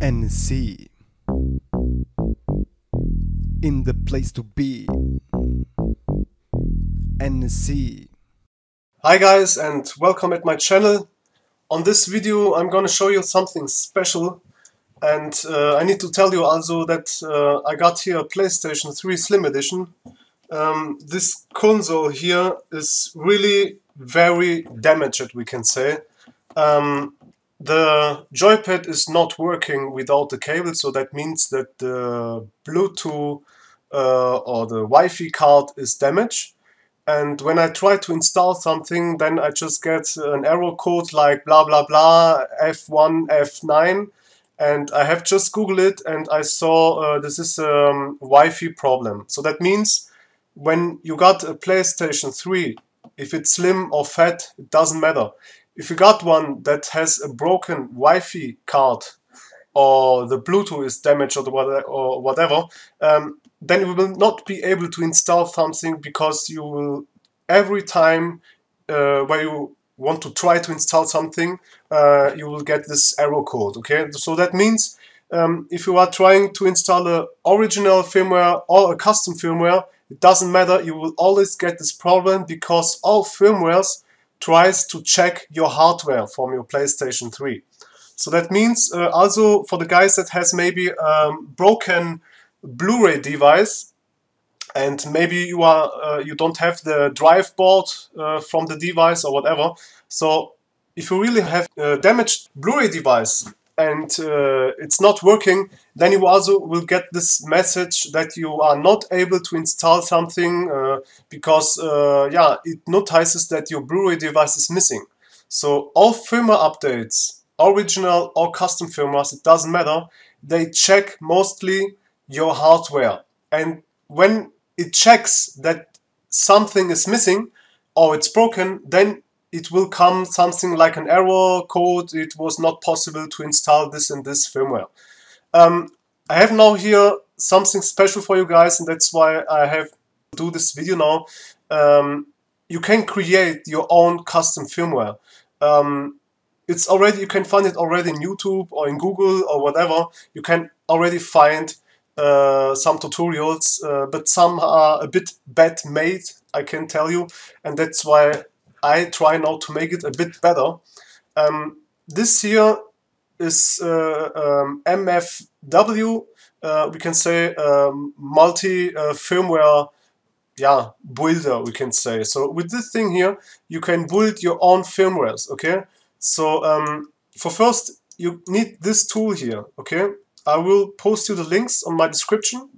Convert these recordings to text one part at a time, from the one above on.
NC in the place to be. NC. Hi guys and welcome at my channel. On this video I'm gonna show you something special and uh, I need to tell you also that uh, I got here a PlayStation 3 Slim Edition. Um, this console here is really very damaged we can say. Um, the joypad is not working without the cable, so that means that the Bluetooth uh, or the Wi-Fi card is damaged. And when I try to install something, then I just get an error code like blah blah blah F1 F9, and I have just googled it and I saw uh, this is a um, Wi-Fi problem. So that means when you got a PlayStation 3, if it's slim or fat, it doesn't matter if you got one that has a broken Wi-Fi card or the Bluetooth is damaged or whatever, um, then you will not be able to install something because you will every time uh, where you want to try to install something, uh, you will get this error code. Okay, so that means um, if you are trying to install a original firmware or a custom firmware, it doesn't matter. You will always get this problem because all firmwares tries to check your hardware from your PlayStation 3. So that means uh, also for the guys that has maybe um, broken Blu-ray device and maybe you are uh, you don't have the drive board uh, from the device or whatever. So if you really have a damaged Blu-ray device and uh, it's not working, then you also will get this message that you are not able to install something uh, because uh, yeah, it notices that your Blu-ray device is missing. So all firmware updates, original or custom firmwares, it doesn't matter, they check mostly your hardware. And when it checks that something is missing or it's broken, then it will come something like an error code. It was not possible to install this in this firmware. Um, I have now here something special for you guys, and that's why I have to do this video now. Um, you can create your own custom firmware. Um, it's already you can find it already in YouTube or in Google or whatever. You can already find uh, some tutorials, uh, but some are a bit bad made, I can tell you, and that's why I try now to make it a bit better. Um, this here is uh, um, MFW, uh, we can say um, multi uh, firmware yeah, builder, we can say. So with this thing here, you can build your own firmwares, okay? So um, for first, you need this tool here, okay? I will post you the links on my description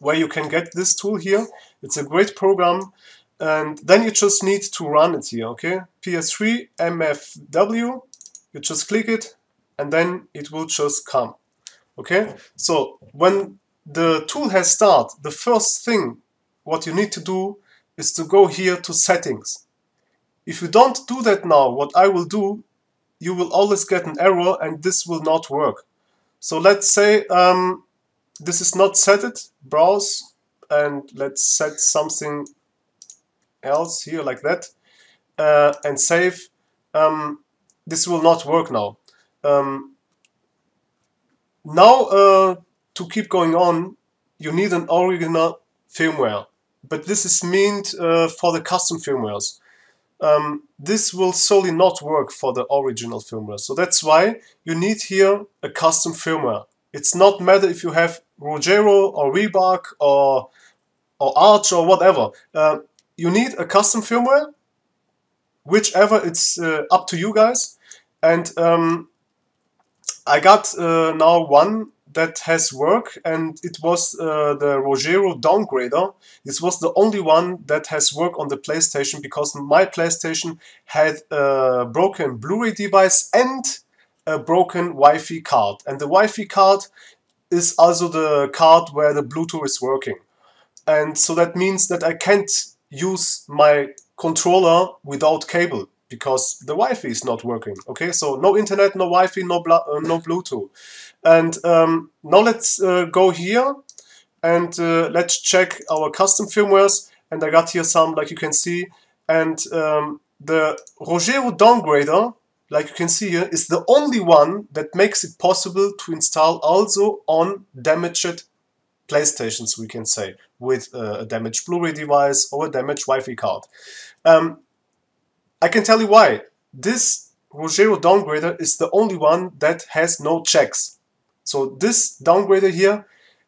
where you can get this tool here. It's a great program and then you just need to run it here, okay? PS3 MFW, you just click it and then it will just come, okay? So when the tool has started, the first thing what you need to do is to go here to settings. If you don't do that now, what I will do, you will always get an error and this will not work. So let's say um, this is not set it, browse, and let's set something else here like that uh, and save, um, this will not work now. Um, now uh, to keep going on, you need an original firmware, but this is meant uh, for the custom firmwares. Um, this will solely not work for the original firmware. So that's why you need here a custom firmware. It's not matter if you have Rogero or Rebug or or Arch or whatever. Uh, you need a custom firmware, whichever it's uh, up to you guys. And um, I got uh, now one that has work and it was uh, the Rogero Downgrader. This was the only one that has work on the PlayStation because my PlayStation had a broken Blu-ray device and a broken Wi-Fi card. And the Wi-Fi card is also the card where the Bluetooth is working. And so that means that I can't use my controller without cable because the Wi-Fi is not working. Okay, so no internet, no Wi-Fi, no, uh, no Bluetooth. And um, now let's uh, go here and uh, let's check our custom firmwares. And I got here some, like you can see. And um, the Rogero Downgrader like you can see here, is the only one that makes it possible to install also on damaged PlayStations, we can say, with a damaged Blu-ray device or a damaged Wi-Fi card. Um, I can tell you why. This Rogero downgrader is the only one that has no checks. So this downgrader here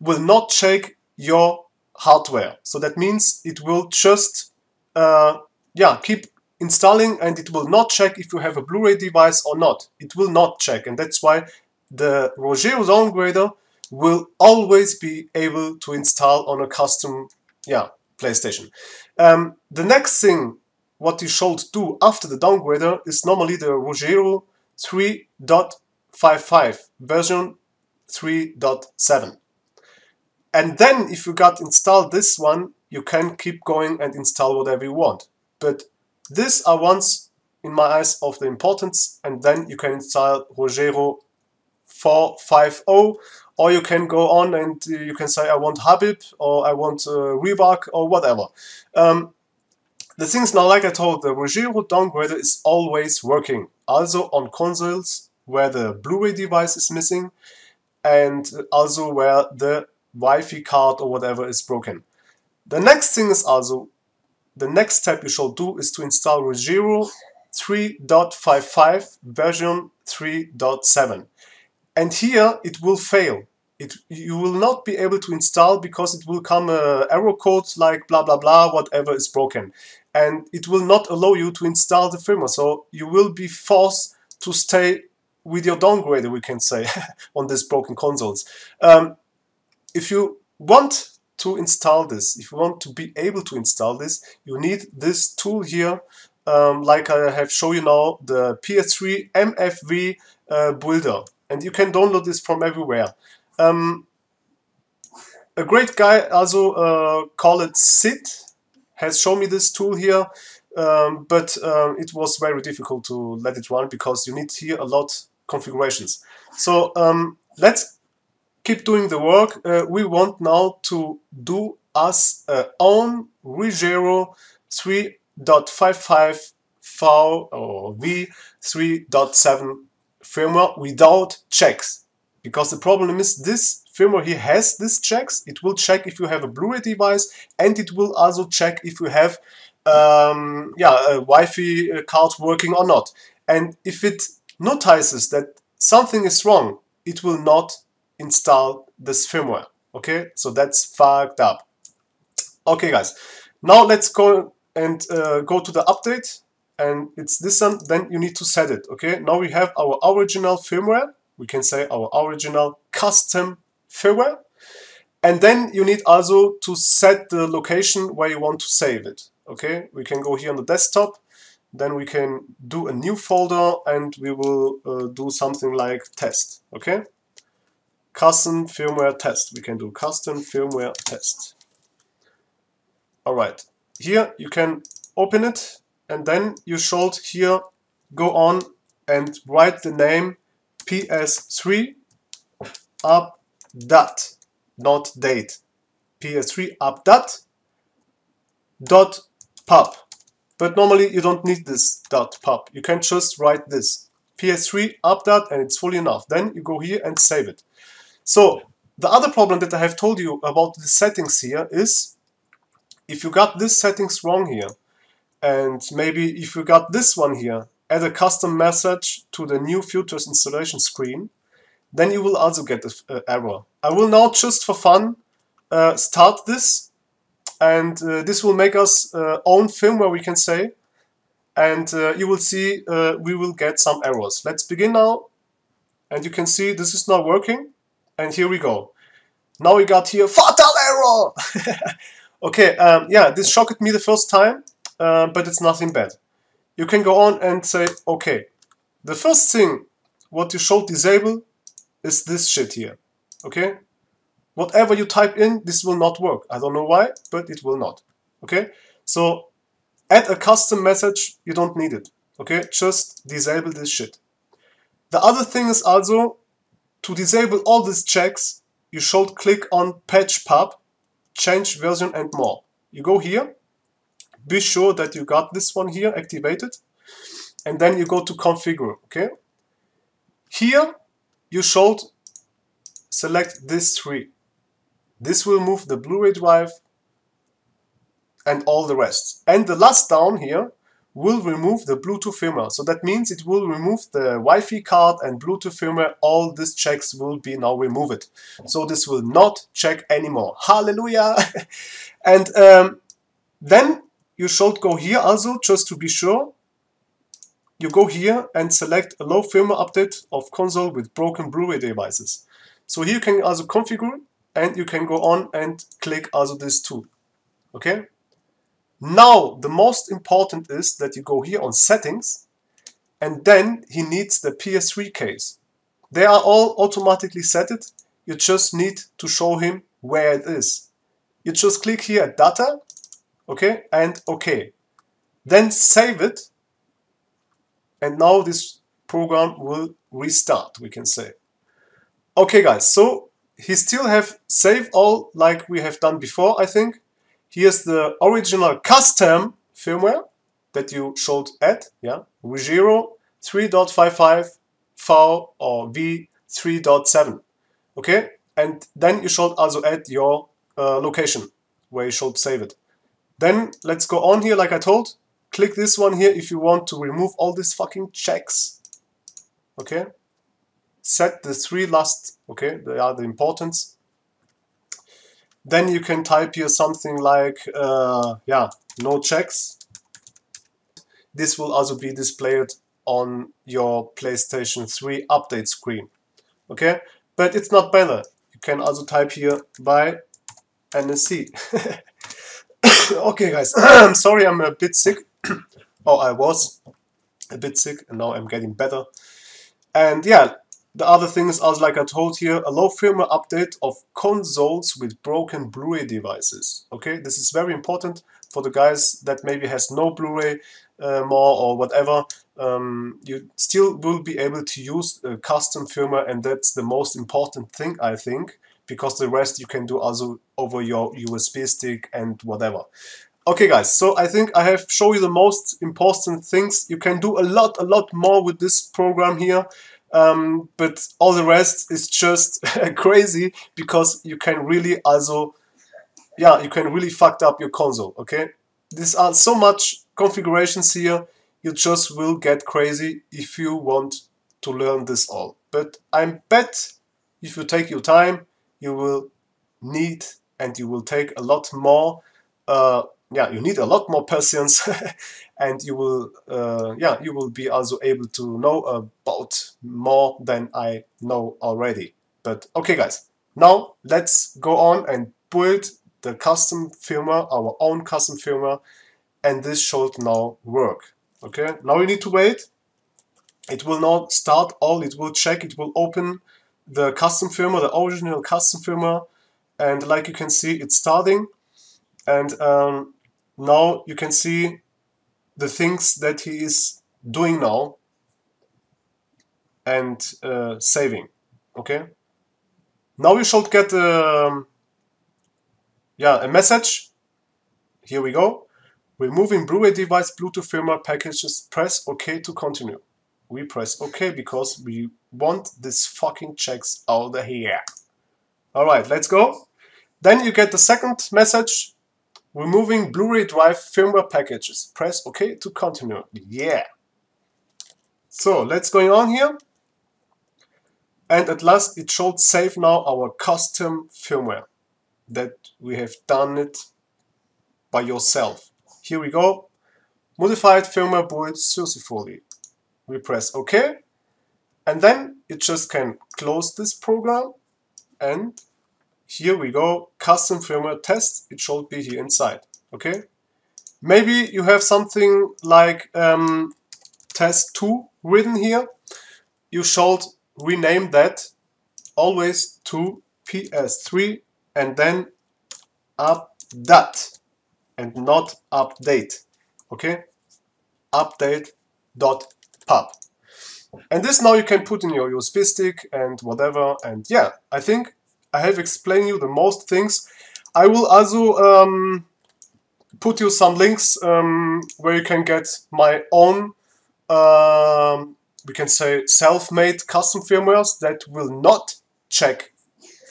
will not check your hardware. So that means it will just uh, yeah, keep installing and it will not check if you have a Blu-ray device or not. It will not check and that's why the Rogero downgrader will always be able to install on a custom yeah, PlayStation. Um, the next thing what you should do after the downgrader is normally the Rogero 3.55 version 3.7. And then if you got installed this one, you can keep going and install whatever you want. But these are ones, in my eyes, of the importance, and then you can install Rogero 450, or you can go on and uh, you can say I want Habib, or I want uh, Rebug, or whatever. Um, the things now, like I told, the Rogero downgrader is always working, also on consoles where the Blu-ray device is missing, and also where the Wi-Fi card or whatever is broken. The next thing is also the next step you shall do is to install Rogero 3.55 version 3.7 and here it will fail. It you will not be able to install because it will come a error code like blah blah blah whatever is broken. And it will not allow you to install the firmware. So you will be forced to stay with your downgrader we can say on these broken consoles. Um, if you want to install this, if you want to be able to install this, you need this tool here, um, like I have shown you now, the PS3 MFW uh, Builder. And you can download this from everywhere. Um, a great guy also uh, Sid has shown me this tool here, um, but um, it was very difficult to let it run because you need here a lot configurations. So um, let's keep doing the work. Uh, we want now to do us uh, own Rogero 3.55 V or V3.7 firmware without checks. Because the problem is this firmware here has these checks. It will check if you have a Blu-ray device and it will also check if you have um, yeah, a Wi-Fi uh, card working or not. And if it notices that something is wrong, it will not install this firmware. Okay, so that's fucked up. Okay, guys, now let's go and uh, go to the update and it's this one, then you need to set it. Okay, now we have our original firmware. We can say our original custom firmware. And then you need also to set the location where you want to save it. Okay, we can go here on the desktop then we can do a new folder and we will uh, do something like test okay custom firmware test. We can do custom firmware test. Alright, here you can open it and then you should here go on and write the name ps3 up dot not date. ps3 up dot dot pub. But normally you don't need this dot pub. You can just write this ps3 up dot and it's fully enough. Then you go here and save it. So the other problem that I have told you about the settings here is if you got these settings wrong here and maybe if you got this one here add a custom message to the new futures installation screen then you will also get an error. I will now just for fun uh, start this and uh, this will make us uh, own firmware we can say and uh, you will see uh, we will get some errors. Let's begin now and you can see this is not working and here we go. Now we got here fatal error. okay, um, yeah, this shocked me the first time, uh, but it's nothing bad. You can go on and say, okay, the first thing what you should disable is this shit here. Okay, whatever you type in, this will not work. I don't know why, but it will not. Okay, so add a custom message. You don't need it. Okay, just disable this shit. The other thing is also to disable all these checks, you should click on Patch Pub, Change Version and More. You go here, be sure that you got this one here activated, and then you go to configure, okay? Here you should select this three. This will move the Blu-ray drive and all the rest. And the last down here will remove the Bluetooth firmware. So that means it will remove the Wi-Fi card and Bluetooth firmware. All these checks will be now removed. So this will not check anymore. Hallelujah! and um, then you should go here also, just to be sure. You go here and select a low firmware update of console with broken Blu-ray devices. So here you can also configure and you can go on and click also this too. Okay? Now, the most important is that you go here on settings and then he needs the PS3 case. They are all automatically set it. You just need to show him where it is. You just click here at data, okay, and okay. Then save it and now this program will restart, we can say. Okay guys, so he still have save all like we have done before, I think. Here's the original custom firmware that you should add, yeah, Rogero 3.55 V or V3.7, okay? And then you should also add your uh, location where you should save it. Then let's go on here, like I told. Click this one here if you want to remove all these fucking checks, okay? Set the three last, okay, they are the importance. Then you can type here something like, uh, yeah, no checks. This will also be displayed on your PlayStation 3 update screen. Okay, but it's not better. You can also type here by NSC. okay, guys, I'm sorry I'm a bit sick. oh, I was a bit sick and now I'm getting better. And yeah, the other thing is also like I told here, a low firmware update of consoles with broken Blu-ray devices. Okay, this is very important for the guys that maybe has no Blu-ray uh, more or whatever. Um, you still will be able to use a custom firmware and that's the most important thing I think because the rest you can do also over your USB stick and whatever. Okay guys, so I think I have shown you the most important things. You can do a lot, a lot more with this program here. Um, but all the rest is just crazy because you can really also, yeah, you can really fucked up your console, okay? These are so much configurations here, you just will get crazy if you want to learn this all. But I bet if you take your time, you will need and you will take a lot more uh, yeah, you need a lot more patience and you will, uh, yeah, you will be also able to know about more than I know already. But okay, guys, now let's go on and build the custom firmware, our own custom firmware, and this should now work. Okay, now you need to wait. It will not start all, it will check, it will open the custom firmware, the original custom firmware, and like you can see, it's starting. And um, now you can see the things that he is doing now and uh, saving okay? Now you should get um, yeah a message. Here we go. Removing Blu-ray device Bluetooth firmware packages. Press OK to continue. We press OK because we want this fucking checks out of here alright let's go then you get the second message Removing Blu-ray drive firmware packages. Press OK to continue. Yeah. So let's going on here. And at last it should save now our custom firmware that we have done it by yourself. Here we go. Modified firmware build successfully. We press OK. And then it just can close this program and here we go, custom firmware test, it should be here inside, okay? Maybe you have something like um, test 2 written here, you should rename that always to PS3 and then update and not update, okay? Update.pub. And this now you can put in your USB stick and whatever and yeah, I think I have explained you the most things. I will also um, put you some links um, where you can get my own um, we can say self-made custom firmwares that will not check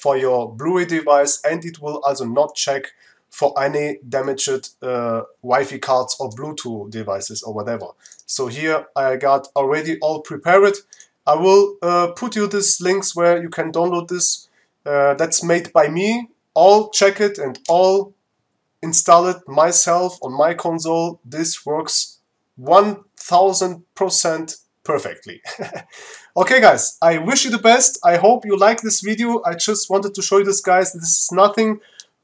for your Blu-ray device and it will also not check for any damaged uh, Wi-Fi cards or Bluetooth devices or whatever. So here I got already all prepared. I will uh, put you these links where you can download this. Uh, that's made by me. All check it and all install it myself on my console. This works 1000% perfectly. okay guys, I wish you the best. I hope you like this video. I just wanted to show you this guys. This is nothing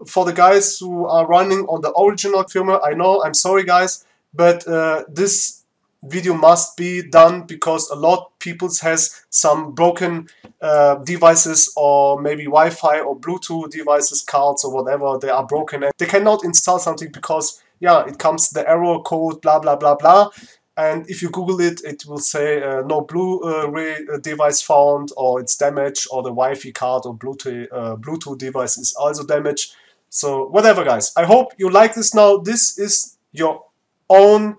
for the guys who are running on the original firmware. I know, I'm sorry guys, but uh, this video must be done because a lot people has some broken uh, devices or maybe Wi-Fi or Bluetooth devices, cards or whatever, they are broken and they cannot install something because yeah, it comes the error code, blah, blah, blah, blah. And if you Google it, it will say uh, no Blu-ray uh, device found or it's damaged or the Wi-Fi card or Bluetooth, uh, Bluetooth device is also damaged. So whatever guys, I hope you like this. Now. This is your own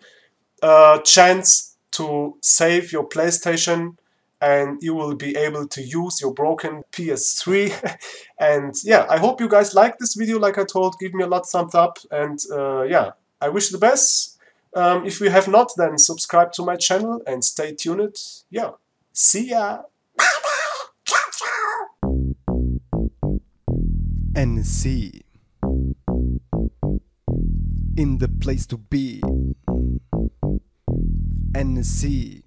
uh, chance to save your PlayStation and you will be able to use your broken PS3 and yeah I hope you guys like this video like I told. Give me a lot of thumbs up. And uh, yeah I wish the best. Um, if you have not then subscribe to my channel and stay tuned. Yeah. See ya. NC in the place to be NC